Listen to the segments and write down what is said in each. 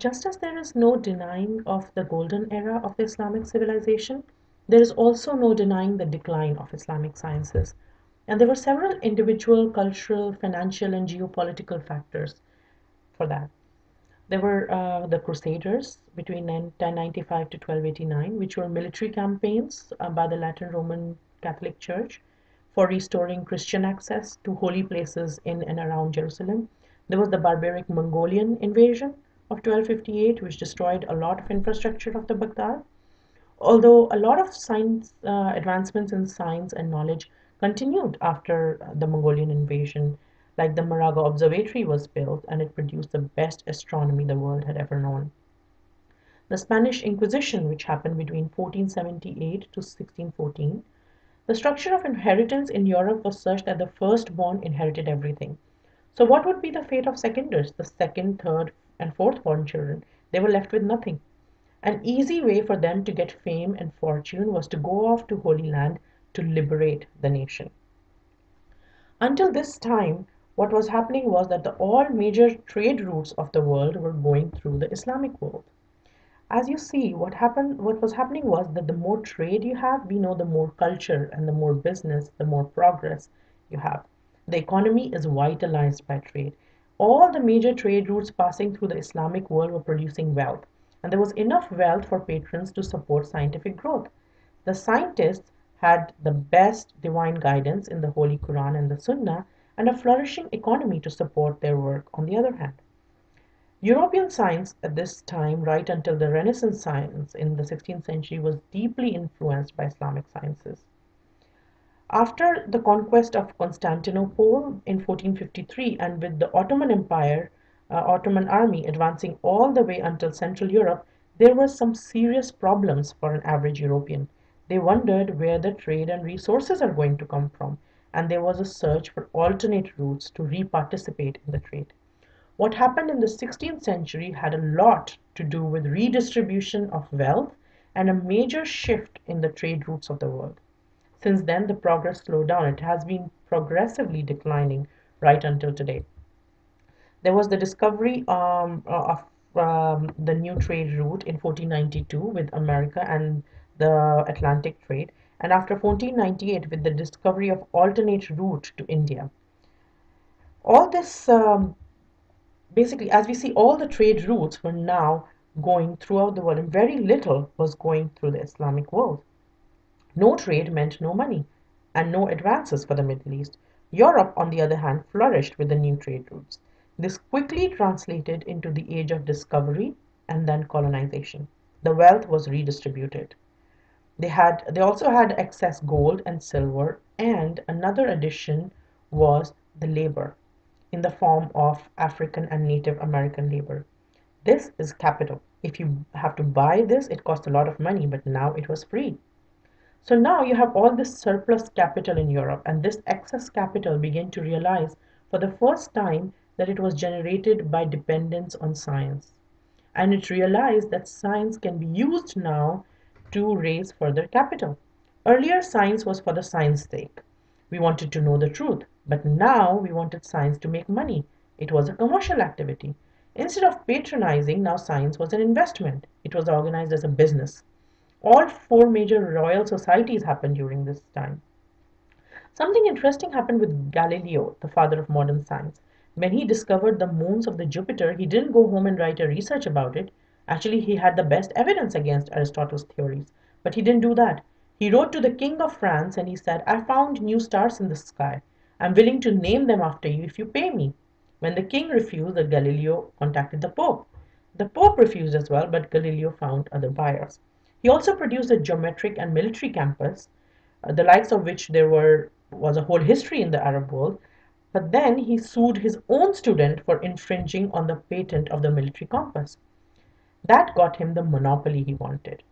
Just as there is no denying of the golden era of the Islamic civilization, there is also no denying the decline of Islamic sciences. And there were several individual, cultural, financial, and geopolitical factors for that. There were uh, the Crusaders between 1095 to 1289, which were military campaigns uh, by the Latin Roman Catholic Church for restoring Christian access to holy places in and around Jerusalem. There was the barbaric Mongolian invasion of 1258, which destroyed a lot of infrastructure of the Baghdad. Although a lot of science uh, advancements in science and knowledge continued after the Mongolian invasion, like the Maragha Observatory was built and it produced the best astronomy the world had ever known. The Spanish Inquisition, which happened between 1478 to 1614, the structure of inheritance in Europe was such that the firstborn inherited everything. So what would be the fate of seconders, the second, third, and fourth born children? They were left with nothing. An easy way for them to get fame and fortune was to go off to Holy Land to liberate the nation. Until this time, what was happening was that the all major trade routes of the world were going through the Islamic world. As you see, what happened what was happening was that the more trade you have, we know the more culture and the more business, the more progress you have. The economy is vitalized by trade. All the major trade routes passing through the Islamic world were producing wealth and there was enough wealth for patrons to support scientific growth. The scientists had the best divine guidance in the Holy Quran and the Sunnah, and a flourishing economy to support their work on the other hand. European science at this time, right until the Renaissance science in the 16th century, was deeply influenced by Islamic sciences. After the conquest of Constantinople in 1453 and with the Ottoman Empire uh, Ottoman army advancing all the way until Central Europe, there were some serious problems for an average European. They wondered where the trade and resources are going to come from, and there was a search for alternate routes to reparticipate in the trade. What happened in the 16th century had a lot to do with redistribution of wealth and a major shift in the trade routes of the world. Since then, the progress slowed down. It has been progressively declining right until today. There was the discovery um, of um, the new trade route in 1492 with America and the Atlantic trade, and after 1498 with the discovery of alternate route to India. All this, um, basically, as we see, all the trade routes were now going throughout the world, and very little was going through the Islamic world. No trade meant no money and no advances for the Middle East. Europe, on the other hand, flourished with the new trade routes. This quickly translated into the age of discovery and then colonization. The wealth was redistributed. They had they also had excess gold and silver and another addition was the labor in the form of African and Native American labor. This is capital. If you have to buy this, it cost a lot of money, but now it was free. So now you have all this surplus capital in Europe, and this excess capital began to realize for the first time that it was generated by dependence on science. And it realized that science can be used now to raise further capital. Earlier, science was for the science sake. We wanted to know the truth, but now we wanted science to make money. It was a commercial activity. Instead of patronizing, now science was an investment. It was organized as a business. All four major royal societies happened during this time. Something interesting happened with Galileo, the father of modern science. When he discovered the moons of the Jupiter, he didn't go home and write a research about it. Actually, he had the best evidence against Aristotle's theories. But he didn't do that. He wrote to the King of France and he said, I found new stars in the sky. I'm willing to name them after you if you pay me. When the king refused, Galileo contacted the Pope. The Pope refused as well, but Galileo found other buyers. He also produced a geometric and military compass, uh, the likes of which there were was a whole history in the Arab world, but then he sued his own student for infringing on the patent of the military compass. That got him the monopoly he wanted.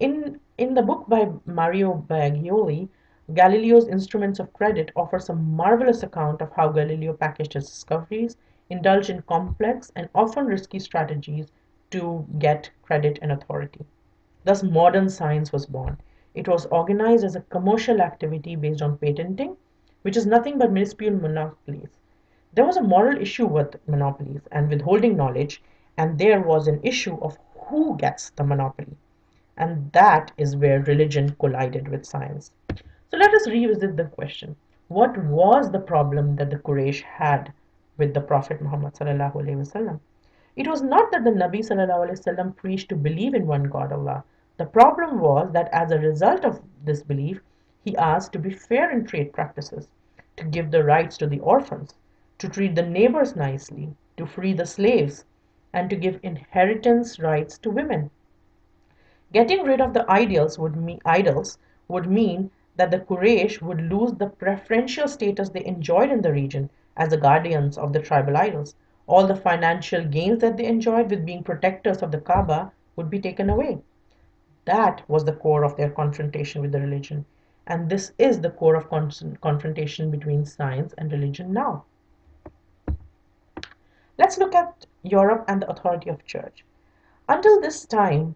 In, in the book by Mario Biagioli, Galileo's Instruments of Credit offers a marvelous account of how Galileo packaged his discoveries, indulged in complex and often risky strategies to get credit and authority. Thus, modern science was born. It was organized as a commercial activity based on patenting which is nothing but minuscule monopolies. There was a moral issue with monopolies and withholding knowledge, and there was an issue of who gets the monopoly. And that is where religion collided with science. So let us revisit the question. What was the problem that the Quraysh had with the Prophet Muhammad It was not that the Nabi preached to believe in one God Allah. The problem was that as a result of this belief, he asked to be fair in trade practices, to give the rights to the orphans, to treat the neighbors nicely, to free the slaves, and to give inheritance rights to women. Getting rid of the idols would mean, idols would mean that the Quraysh would lose the preferential status they enjoyed in the region as the guardians of the tribal idols. All the financial gains that they enjoyed with being protectors of the Kaaba would be taken away. That was the core of their confrontation with the religion. And this is the core of con confrontation between science and religion now. Let's look at Europe and the authority of church. Until this time,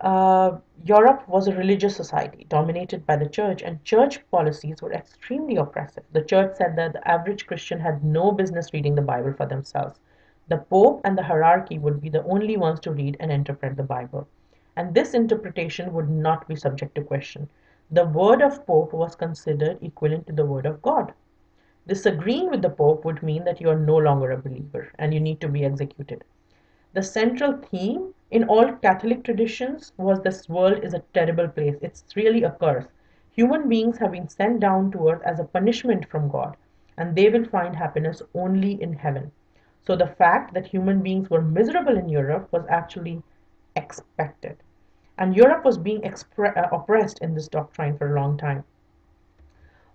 uh, Europe was a religious society dominated by the church, and church policies were extremely oppressive. The church said that the average Christian had no business reading the Bible for themselves. The Pope and the hierarchy would be the only ones to read and interpret the Bible. And this interpretation would not be subject to question. The word of Pope was considered equivalent to the word of God. Disagreeing with the Pope would mean that you are no longer a believer and you need to be executed. The central theme in all Catholic traditions was this world is a terrible place. It's really a curse. Human beings have been sent down to earth as a punishment from God, and they will find happiness only in heaven. So the fact that human beings were miserable in Europe was actually expected. And Europe was being uh, oppressed in this doctrine for a long time.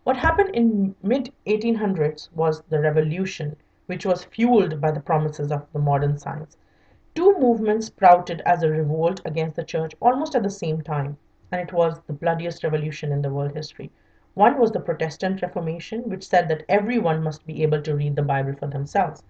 What happened in mid 1800s was the revolution, which was fueled by the promises of the modern science. Two movements sprouted as a revolt against the church almost at the same time, and it was the bloodiest revolution in the world history. One was the Protestant Reformation, which said that everyone must be able to read the Bible for themselves.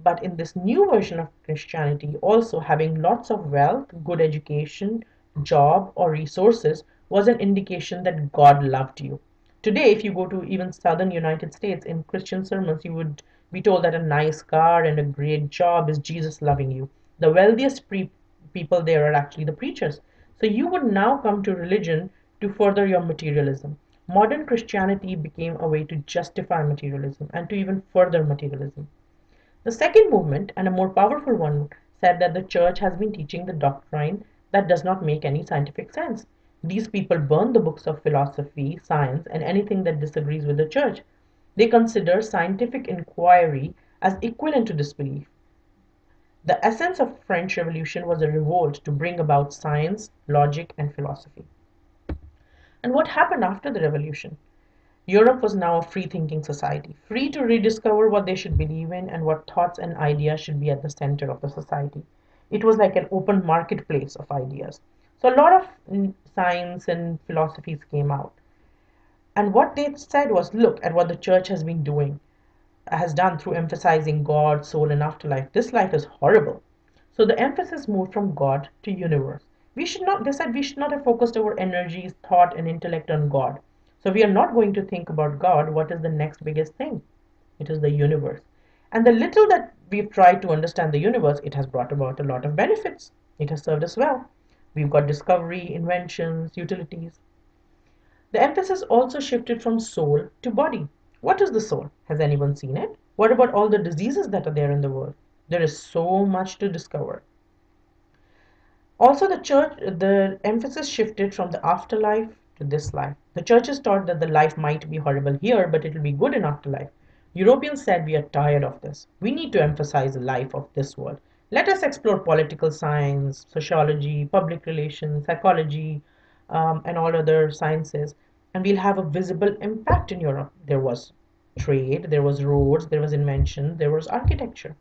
But in this new version of Christianity, also having lots of wealth, good education, job, or resources was an indication that God loved you. Today, if you go to even southern United States in Christian sermons, you would be told that a nice car and a great job is Jesus loving you the wealthiest people there are actually the preachers. So you would now come to religion to further your materialism. Modern Christianity became a way to justify materialism and to even further materialism. The second movement, and a more powerful one, said that the church has been teaching the doctrine that does not make any scientific sense. These people burn the books of philosophy, science, and anything that disagrees with the church. They consider scientific inquiry as equivalent to disbelief. The essence of French Revolution was a revolt to bring about science, logic, and philosophy. And what happened after the revolution? Europe was now a free-thinking society, free to rediscover what they should believe in and what thoughts and ideas should be at the center of the society. It was like an open marketplace of ideas. So a lot of mm, science and philosophies came out. And what they said was, look at what the church has been doing has done through emphasizing God, soul, and afterlife. This life is horrible. So the emphasis moved from God to universe. We should not, they said we should not have focused our energies, thought, and intellect on God. So we are not going to think about God. What is the next biggest thing? It is the universe. And the little that we've tried to understand the universe, it has brought about a lot of benefits. It has served us well. We've got discovery, inventions, utilities. The emphasis also shifted from soul to body. What is the soul? Has anyone seen it? What about all the diseases that are there in the world? There is so much to discover. Also, the church, the emphasis shifted from the afterlife to this life. The churches taught that the life might be horrible here, but it will be good in afterlife. Europeans said we are tired of this. We need to emphasize the life of this world. Let us explore political science, sociology, public relations, psychology, um, and all other sciences and we'll have a visible impact in Europe. There was trade, there was roads, there was invention, there was architecture.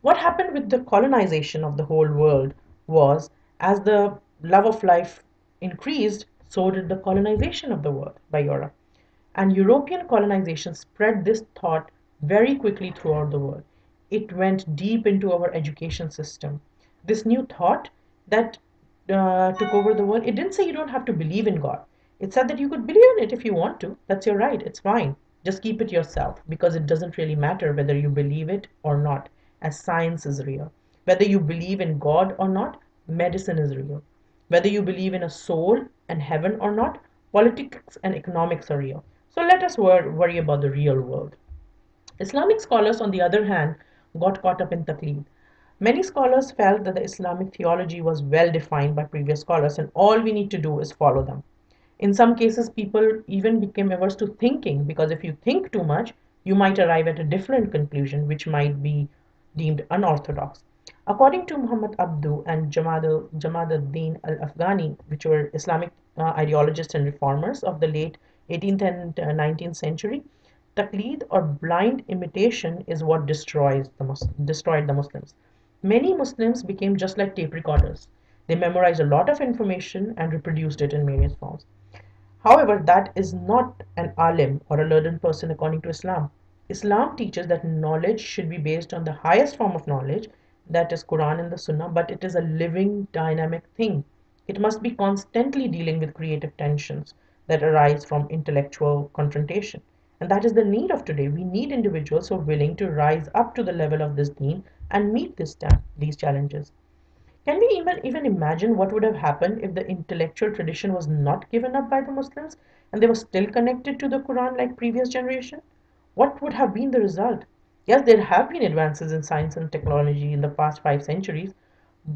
What happened with the colonization of the whole world was as the love of life increased, so did the colonization of the world by Europe. And European colonization spread this thought very quickly throughout the world. It went deep into our education system. This new thought that uh, took over the world, it didn't say you don't have to believe in God. It said that you could believe in it if you want to. That's your right. It's fine. Just keep it yourself because it doesn't really matter whether you believe it or not. as science is real. Whether you believe in God or not, medicine is real. Whether you believe in a soul and heaven or not, politics and economics are real. So let us worry about the real world. Islamic scholars, on the other hand, got caught up in taqlid. Many scholars felt that the Islamic theology was well defined by previous scholars and all we need to do is follow them. In some cases, people even became averse to thinking because if you think too much, you might arrive at a different conclusion which might be deemed unorthodox. According to Muhammad Abduh and Jamal al-Din al-Afghani, which were Islamic uh, ideologists and reformers of the late 18th and 19th uh, century, taqlid or blind imitation is what destroys the destroyed the Muslims. Many Muslims became just like tape recorders. They memorized a lot of information and reproduced it in various forms. However, that is not an alim or a learned person according to Islam. Islam teaches that knowledge should be based on the highest form of knowledge, that is Quran and the Sunnah, but it is a living, dynamic thing. It must be constantly dealing with creative tensions that arise from intellectual confrontation. And that is the need of today. We need individuals who are willing to rise up to the level of this deen and meet this these challenges. Can we even, even imagine what would have happened if the intellectual tradition was not given up by the Muslims and they were still connected to the Quran like previous generation? What would have been the result? Yes, there have been advances in science and technology in the past five centuries,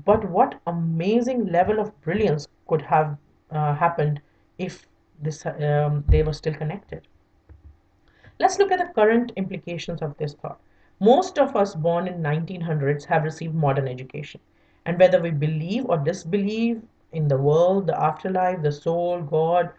but what amazing level of brilliance could have uh, happened if this, um, they were still connected? Let's look at the current implications of this thought. Most of us born in 1900s have received modern education. And whether we believe or disbelieve in the world, the afterlife, the soul, God,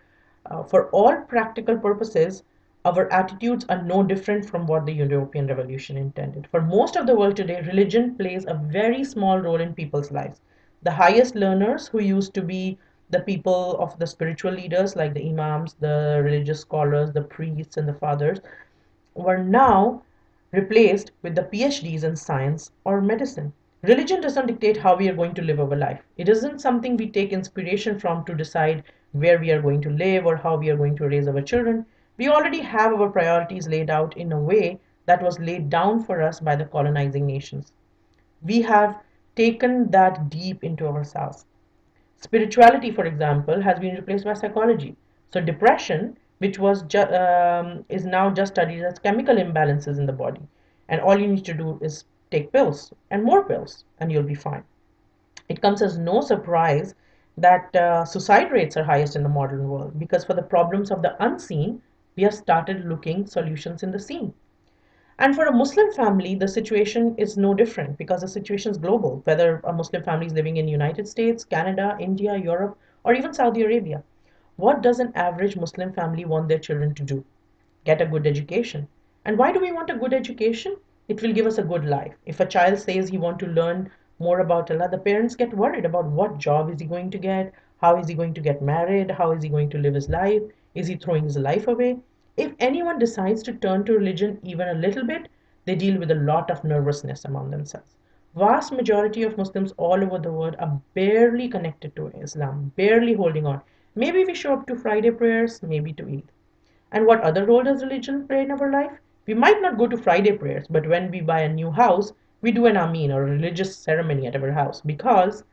uh, for all practical purposes, our attitudes are no different from what the European Revolution intended. For most of the world today, religion plays a very small role in people's lives. The highest learners, who used to be the people of the spiritual leaders like the imams, the religious scholars, the priests, and the fathers, were now replaced with the PhDs in science or medicine. Religion doesn't dictate how we are going to live our life. It isn't something we take inspiration from to decide where we are going to live or how we are going to raise our children. We already have our priorities laid out in a way that was laid down for us by the colonizing nations. We have taken that deep into ourselves. Spirituality, for example, has been replaced by psychology. So depression which was um, is now just studied as chemical imbalances in the body. And all you need to do is take pills and more pills, and you'll be fine. It comes as no surprise that uh, suicide rates are highest in the modern world because for the problems of the unseen, we have started looking solutions in the seen. And for a Muslim family, the situation is no different because the situation is global, whether a Muslim family is living in United States, Canada, India, Europe, or even Saudi Arabia. What does an average Muslim family want their children to do? Get a good education. And why do we want a good education? It will give us a good life. If a child says he wants to learn more about Allah, the parents get worried about what job is he going to get, how is he going to get married, how is he going to live his life, is he throwing his life away? If anyone decides to turn to religion even a little bit, they deal with a lot of nervousness among themselves. Vast majority of Muslims all over the world are barely connected to Islam, barely holding on. Maybe we show up to Friday prayers, maybe to Eid. And what other role does religion play in our life? We might not go to Friday prayers, but when we buy a new house, we do an Amin or a religious ceremony at our house because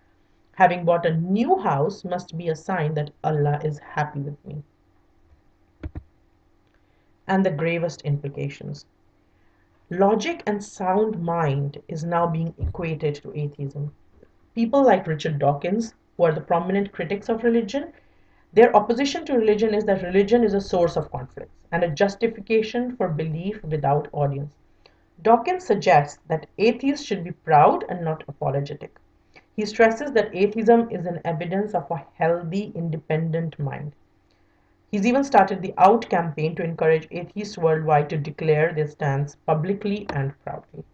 having bought a new house must be a sign that Allah is happy with me. And the gravest implications. Logic and sound mind is now being equated to atheism. People like Richard Dawkins, who are the prominent critics of religion, their opposition to religion is that religion is a source of conflicts and a justification for belief without audience. Dawkins suggests that atheists should be proud and not apologetic. He stresses that atheism is an evidence of a healthy, independent mind. He's even started the OUT campaign to encourage atheists worldwide to declare their stance publicly and proudly.